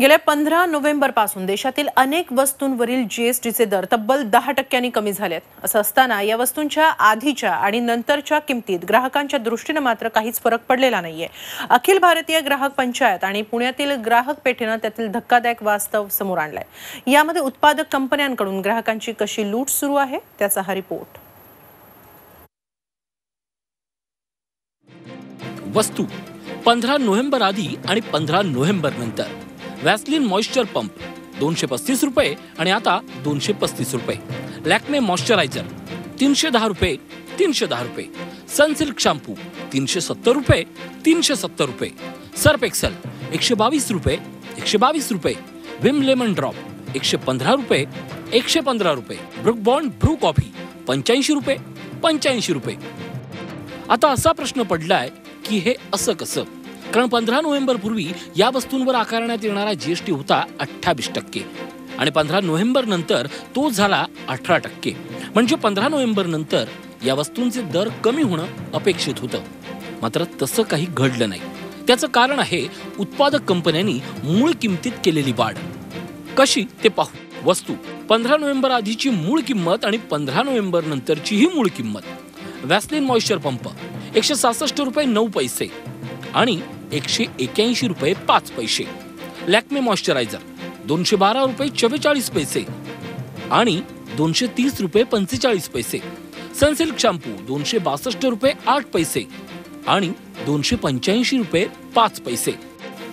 गेल्या पंधरा नोव्हेंबरपासून देशातील अनेक वस्तूंवरील जीएसटीचे दर तब्बल दहा टक्क्यांनी कमी झालेत. असं असताना या वस्तूंच्या आधीच्या आणि नंतरच्या किमतीत ग्राहकांच्या दृष्टीनं मात्र काहीच फरक पडलेला नाहीये. अखिल भारतीय ग्राहक पंचायत आणि पुण्यातील ग्राहक पेठेनं त्यातील धक्कादायक वास्तव समोर आणलाय. यामध्ये उत्पादक कंपन्यांकडून ग्राहकांची कशी लूट सुरू आहे त्याचा हा रिपोर्ट. वस्तू पंधरा नोव्हेंबर आधी आणि पंधरा नोव्हेंबर नंतर. व्हॅसलिन मॉइश्चर पंप दोनशे पस्तीस रुपये आणि आता दोनशे पस्तीस रुपये. लॅक्मे मॉइश्चरायझर तीनशे दहा रुपये तीनशे दहा रुपये. सनसिल्क शॅम्पू तीनशे सत्तर रुपये तीनशे सत्तर रुपये. सर्फ एक्सेल एकशे बावीस रुपये एकशे बावीस रुपये. विम लेमन ड्रॉप एकशे पंधरा रुपये एकशे पंधरा रुपये. ब्रुक बॉन्ड ब्रू कॉफी पंच्याऐंशी रुपये पंच्याऐंशी रुपये. आता असा प्रश्न पडलाय की हे असं कसं? कारण पंधरा नोव्हेंबर पूर्वी या वस्तूंवर आकारण्यात येणारा जीएसटी होता अठ्ठावीस टक्के. आणि पंधरा नोव्हेंबर नंतर तो झाला अठरा टक्के. म्हणजे पंधरा नोव्हेंबर नंतर या वस्तूंचे दर कमी होणं अपेक्षित होतं. मात्र तसं काही घडलं नाही. त्याचं कारण आहे उत्पादक कंपन्यांनी मूळ किमतीत केलेली वाढ. कशी ते पाहू. वस्तू. पंधरा नोव्हेंबर आधीची मूळ किंमत आणि पंधरा नोव्हेंबर नंतरची ही मूळ किंमत. Vaseline moisture pump. एकशे सहासष्ट रुपये नऊ पैसे. आणि एकशे एक्याऐंशी रुपये पाच पैसे. लॅक्मे मॉइश्चरायझर दोनशे बारा रुपये चव्वेचाळीस पैसे आणि दोनशे तीस रुपये पंचेचाळीस पैसे. सनसिल्क शॅम्पू दोनशे बासष्ट रुपये आठ पैसे आणि दोनशे पंच्याऐंशी रुपये पाच पैसे.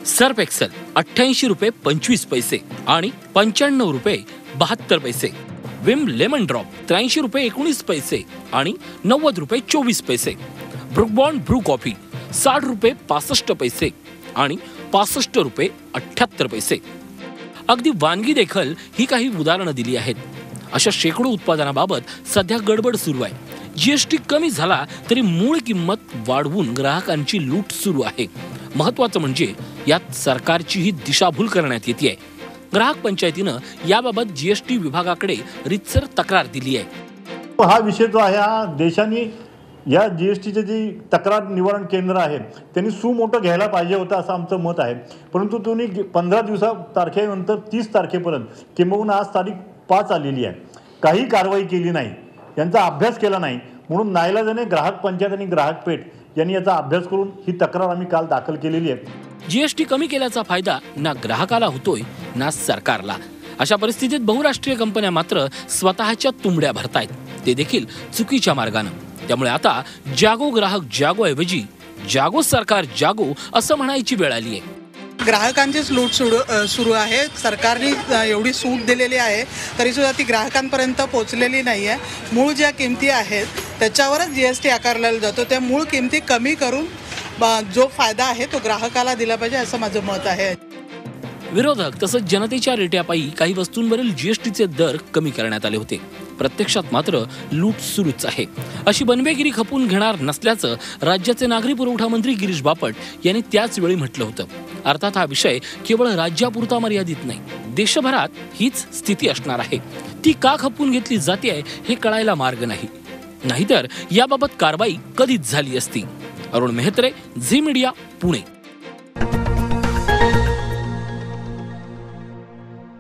सर्फ एक्सेल अठ्ठ्याऐंशी रुपये पंचवीस पैसे आणि पंच्याण्णव रुपये बहात्तर पैसे. विम लेमन ड्रॉप त्र्याऐंशी रुपये एकोणीस पैसे आणि नव्वद रुपये चोवीस पैसे. ब्रुकबॉन्ड ब्रू कॉफी साठ रुपये पासष्ट पैसे आणि पासष्ट रुपये अठ्ठ्याहत्तर पैसे. अगदी वानगी देखील ही काही उदाहरणं दिली आहेत. अशा शेकडो उत्पादनाबाबत सध्या गडबड सुरू आहे. जीएसटी कमी झाला तरी मूळ किंमत वाढवून ग्राहकांची लूट सुरू आहे. महत्वाचं म्हणजे यात सरकारचीही दिशाभूल करण्यात येते आहे. ग्राहक पंचायतीनं याबाबत जीएसटी विभागाकडे रितसर तक्रार दिली आहे. हा विषय जो आहे हा देशाने या जी एस टीचे जी तक्रार निवारण केंद्र आहे त्यांनी सुमोठं घ्यायला पाहिजे होतं असं आमचं मत आहे. परंतु तुम्ही पंधरा दिवसा तारखेनंतर तीस तारखेपर्यंत किंबहुना आज तारीख पाच आलेली आहे. काही कारवाई केली नाही. यांचा अभ्यास केला नाही. म्हणून नाईलाजाने ग्राहक पंचायत आणि ग्राहक पेठ यांनी याचा अभ्यास करून ही तक्रार आम्ही काल दाखल केलेली आहे. जीएसटी कमी केल्याचा फायदा ना ग्राहकाला होतोय ना सरकारला. अशा परिस्थितीत बहुराष्ट्रीय कंपन्या मात्र स्वतःच्या तुंबड्या भरतायत. ते देखील चुकीच्या मार्गानं. त्यामुळे आता जागो ग्राहक जागो ऐवजी जागो सरकार जागो असं म्हणायची वेळ आली आहे. ग्राहकांचीच लूट सुरू सुरू आहे. सरकारने एवढी सूट दिलेली आहे तरीसुद्धा ती ग्राहकांपर्यंत पोचलेली नाही आहे मूळ ज्या किमती आहेत त्याच्यावरच जी एस टी आकारला जातो. त्या मूळ किमती कमी करून जो फायदा आहे तो ग्राहकाला दिला पाहिजे असं माझं मत आहे. विरोधक तसंच जनतेच्या रेट्यापायी काही वस्तूंवरील जीएसटीचे दर कमी करण्यात आले होते. प्रत्यक्षात मात्र लूट सुरूच आहे. अशी बनवेगिरी खपून घेणार नसल्याचं राज्याचे नागरी पुरवठा मंत्री गिरीश बापट यांनी त्याच वेळी म्हटलं होतं. अर्थात हा विषय केवळ राज्यापुरता मर्यादित नाही देशभरात हीच स्थिती असणार आहे. ती का खपून घेतली जाते हे कळायला मार्ग नाही. नाहीतर याबाबत कारवाई कधीच झाली असती. Arun Mehtre Zee media Pune.